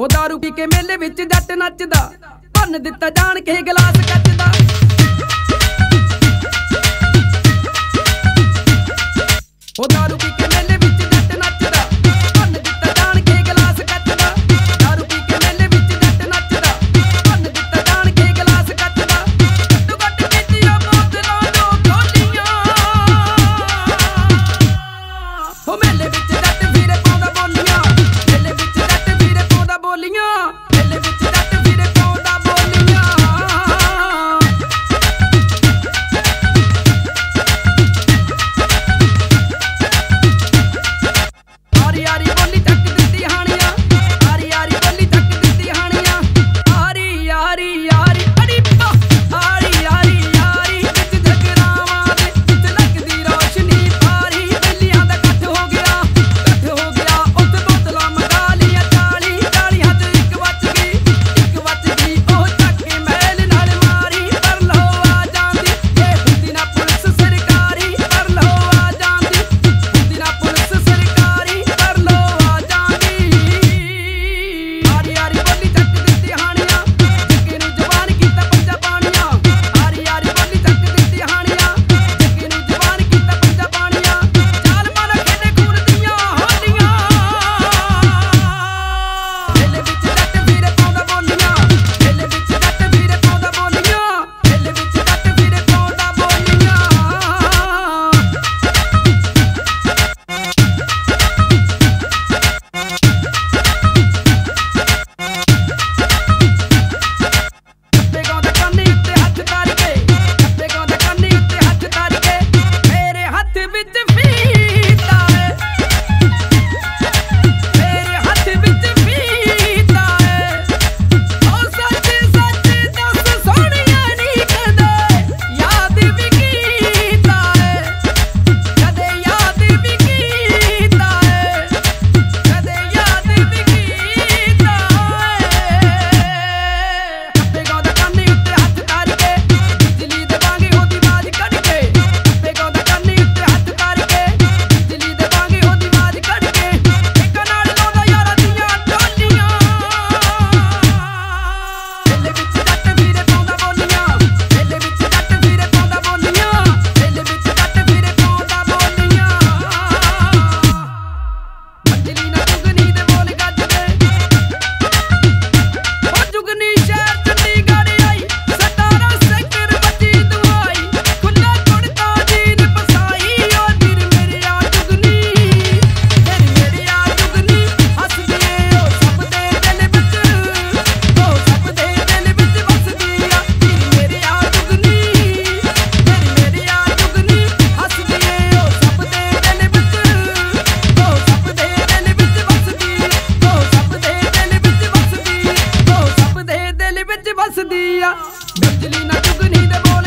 ਉਹ दारू ਪੀ ਕੇ ਮੇਲੇ ਵਿੱਚ ਜੱਟ ਨੱਚਦਾ। ਭੰਨ ਦਿੱਤਾ ਜਾਣ ਕੇ ਗਲਾਸ ਕੱਚਦਾ। ਵਸਦੀ ਆ। ਬਿਜਲੀ ਨਾ ਚੁਗਨੀ ਦੇ ਬੋਲ